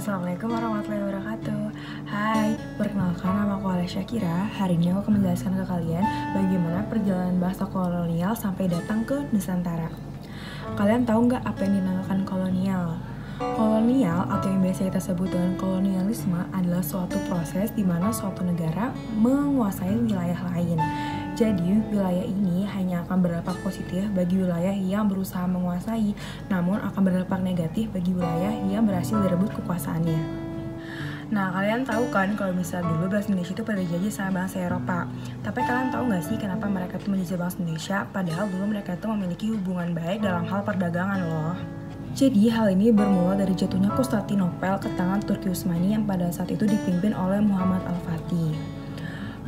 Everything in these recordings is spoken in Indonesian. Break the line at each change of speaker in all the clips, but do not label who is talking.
Assalamualaikum warahmatullahi wabarakatuh Hai, perkenalkan nama aku Alessia Kira Hari ini aku akan menjelaskan ke kalian Bagaimana perjalanan bahasa kolonial sampai datang ke Nusantara Kalian tahu nggak apa yang dinamakan kolonial? Kolonial atau yang biasa kita sebut dengan kolonialisme adalah suatu proses di mana suatu negara menguasai wilayah lain. Jadi, wilayah ini hanya akan berdampak positif bagi wilayah yang berusaha menguasai, namun akan berdampak negatif bagi wilayah yang berhasil direbut kekuasaannya. Nah, kalian tahu kan kalau misalnya dulu bahasa Indonesia itu pada dijajah sama bangsa Eropa. Tapi kalian tahu nggak sih kenapa mereka itu menjajah bangsa Indonesia? Padahal dulu mereka itu memiliki hubungan baik dalam hal perdagangan loh. Jadi hal ini bermula dari jatuhnya Konstantinopel ke tangan Turki Utsmani yang pada saat itu dipimpin oleh Muhammad Al-Fatih.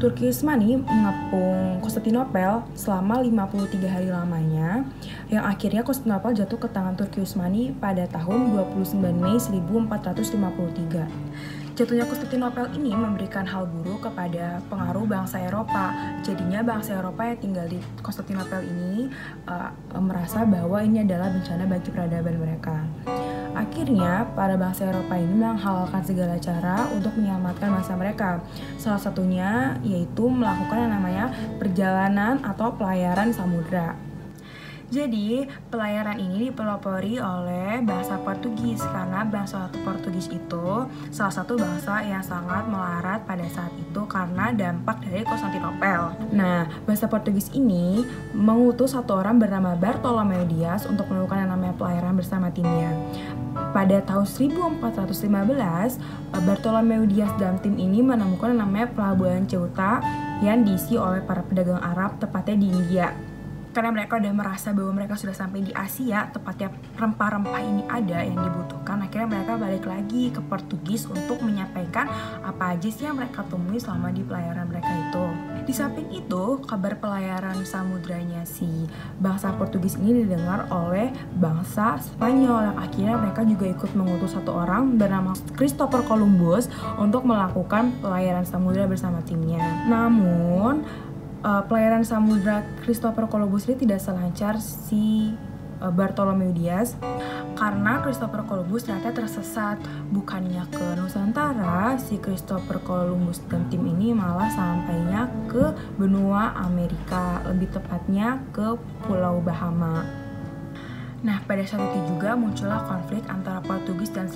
Turki Utsmani mengepung Konstantinopel selama 53 hari lamanya yang akhirnya Konstantinopel jatuh ke tangan Turki Utsmani pada tahun 29 Mei 1453. Jatuhnya Konstantinopel ini memberikan hal buruk kepada pengaruh bangsa Eropa. Jadinya bangsa Eropa yang tinggal di Konstantinopel ini uh, merasa bahwa ini adalah bencana bagi peradaban mereka. Akhirnya, para bangsa Eropa ini menghalalkan segala cara untuk menyelamatkan bangsa mereka. Salah satunya yaitu melakukan yang namanya perjalanan atau pelayaran samudra. Jadi, pelayaran ini dipelopori oleh bahasa Portugis karena bahasa Portugis itu salah satu bahasa yang sangat melarat pada saat itu karena dampak dari Konstantinopel. Nah, bahasa Portugis ini mengutus satu orang bernama Bartolomeu Dias untuk melakukan yang namanya pelayaran bersama timnya. Pada tahun 1415, Bartolomeu Dias dan tim ini menemukan namanya pelabuhan Ceuta yang diisi oleh para pedagang Arab tepatnya di India karena mereka udah merasa bahwa mereka sudah sampai di Asia, tepatnya rempah-rempah ini ada yang dibutuhkan. Akhirnya mereka balik lagi ke Portugis untuk menyampaikan apa aja sih yang mereka temui selama di pelayaran mereka itu. Di samping itu, kabar pelayaran samudranya si bangsa Portugis ini didengar oleh bangsa Spanyol yang akhirnya mereka juga ikut mengutus satu orang bernama Christopher Columbus untuk melakukan pelayaran samudra bersama timnya. Namun, uh, pelayaran samudra Christopher Columbus ini tidak selancar si uh, Bartolomeu Dias karena Christopher Columbus ternyata tersesat. Bukannya ke Nusantara si Christopher Columbus dan tim ini malah sampainya ke benua Amerika. Lebih tepatnya ke Pulau Bahama. Nah, pada saat itu juga muncullah konflik antara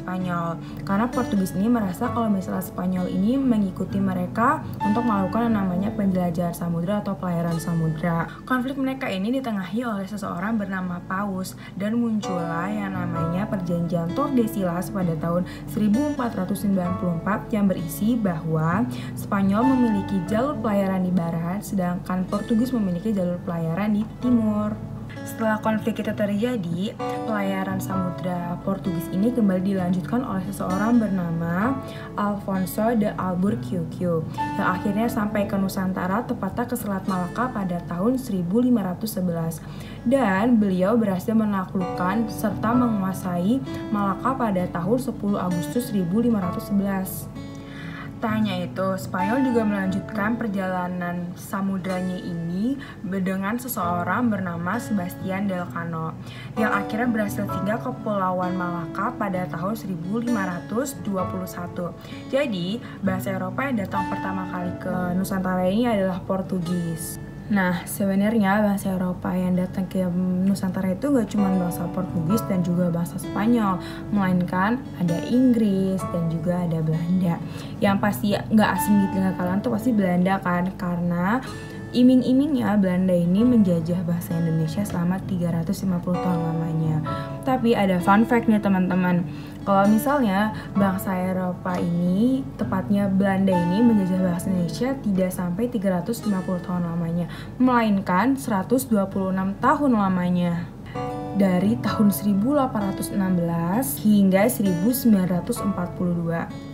Spanyol. Karena Portugis ini merasa kalau misalnya Spanyol ini mengikuti mereka untuk melakukan yang namanya penjelajahan samudra atau pelayaran samudra. Konflik mereka ini ditengahi oleh seseorang bernama Paus dan muncullah yang namanya perjanjian Tordesillas pada tahun 1494 yang berisi bahwa Spanyol memiliki jalur pelayaran di barat sedangkan Portugis memiliki jalur pelayaran di timur. Setelah konflik itu terjadi, pelayaran samudra Portugis ini kembali dilanjutkan oleh seseorang bernama Alfonso de Albuquerque yang akhirnya sampai ke Nusantara tepatnya ke Selat Malaka pada tahun 1511 dan beliau berhasil menaklukkan serta menguasai Malaka pada tahun 10 Agustus 1511. Tak hanya itu, Spanyol juga melanjutkan perjalanan samudranya ini dengan seseorang bernama Sebastian del Cano yang akhirnya berhasil tinggal ke Pulauan Malaka pada tahun 1521. Jadi, bahasa Eropa yang datang pertama kali ke Nusantara ini adalah Portugis. Nah, sebenarnya bahasa Eropa yang datang ke Nusantara itu gak cuma bahasa Portugis dan juga bahasa Spanyol, melainkan ada Inggris dan juga ada Belanda. Yang pasti gak asing di telinga kalian tuh pasti Belanda kan, karena Iming-imingnya Belanda ini menjajah bahasa Indonesia selama 350 tahun lamanya. Tapi ada fun fact nih teman-teman. Kalau misalnya bangsa Eropa ini, tepatnya Belanda ini menjajah bahasa Indonesia tidak sampai 350 tahun lamanya, melainkan 126 tahun lamanya dari tahun 1816 hingga 1942.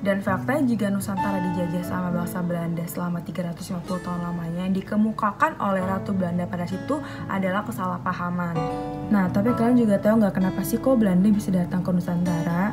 Dan fakta jika Nusantara dijajah sama bangsa Belanda selama 350 tahun lamanya yang dikemukakan oleh Ratu Belanda pada situ adalah kesalahpahaman. Nah, tapi kalian juga tahu nggak kenapa sih kok Belanda bisa datang ke Nusantara?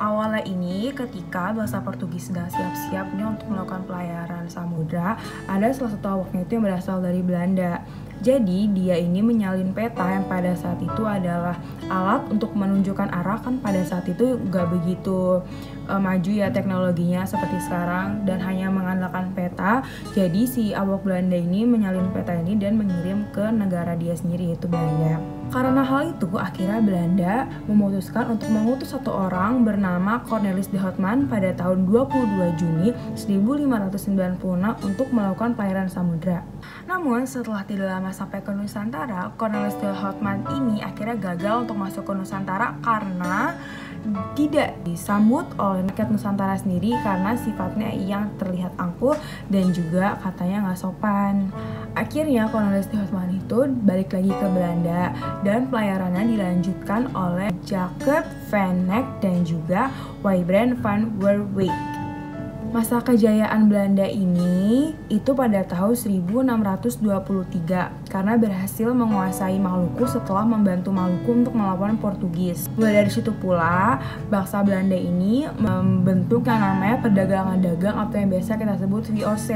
Awalnya ini ketika bangsa Portugis sedang siap-siapnya untuk melakukan pelayaran samudra, ada salah satu awaknya itu yang berasal dari Belanda. Jadi dia ini menyalin peta yang pada saat itu adalah alat untuk menunjukkan arah kan pada saat itu gak begitu uh, maju ya teknologinya seperti sekarang dan hanya mengandalkan peta. Jadi si awak Belanda ini menyalin peta ini dan mengirim ke negara dia sendiri yaitu Belanda. Karena hal itu, akhirnya Belanda memutuskan untuk mengutus satu orang bernama Cornelis de Houtman pada tahun 22 Juni 1596 untuk melakukan pelayaran samudra. Namun, setelah tidak lama sampai ke Nusantara, Cornelis de Houtman ini akhirnya gagal untuk masuk ke Nusantara karena tidak disambut oleh rakyat Nusantara sendiri karena sifatnya yang terlihat angkuh dan juga katanya nggak sopan. Akhirnya Cornelis de Houtman itu balik lagi ke Belanda dan pelayarannya dilanjutkan oleh Jacob van Eyck dan juga Wybren van Werwijk. Masa kejayaan Belanda ini itu pada tahun 1623 karena berhasil menguasai Maluku setelah membantu Maluku untuk melawan Portugis. Mulai dari situ pula, bangsa Belanda ini membentuk yang namanya perdagangan dagang atau yang biasa kita sebut VOC.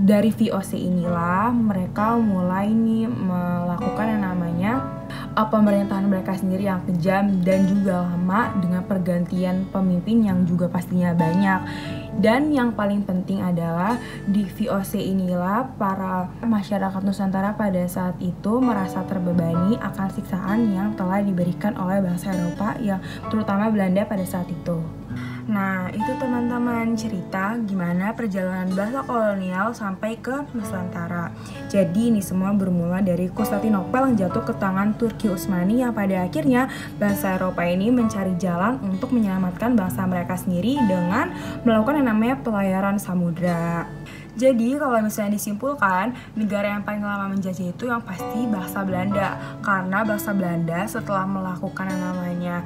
Dari VOC inilah mereka mulai nih melakukan yang namanya uh, pemerintahan mereka sendiri yang kejam dan juga lama dengan pergantian pemimpin yang juga pastinya banyak dan yang paling penting adalah di VOC inilah para masyarakat Nusantara pada saat itu merasa terbebani akan siksaan yang telah diberikan oleh bangsa Eropa yang terutama Belanda pada saat itu. Nah, itu teman-teman cerita gimana perjalanan bangsa kolonial sampai ke Nusantara. Jadi ini semua bermula dari Konstantinopel yang jatuh ke tangan Turki Utsmani yang pada akhirnya bangsa Eropa ini mencari jalan untuk menyelamatkan bangsa mereka sendiri dengan melakukan yang namanya pelayaran samudra. Jadi kalau misalnya disimpulkan, negara yang paling lama menjajah itu yang pasti bangsa Belanda. Karena bangsa Belanda setelah melakukan yang namanya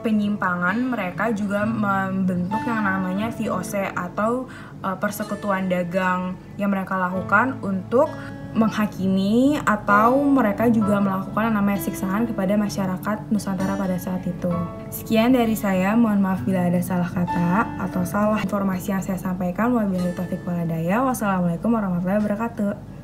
penyimpangan, mereka juga membentuk yang namanya VOC atau uh, persekutuan dagang yang mereka lakukan untuk menghakimi atau mereka juga melakukan namanya siksaan kepada masyarakat Nusantara pada saat itu. Sekian dari saya, mohon maaf bila ada salah kata atau salah informasi yang saya sampaikan. Wabillahi taufiq. Wassalamualaikum warahmatullahi wabarakatuh.